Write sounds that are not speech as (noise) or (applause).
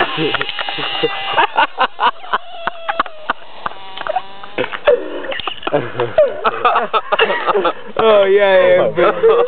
(laughs) oh yeah, yeah. Oh,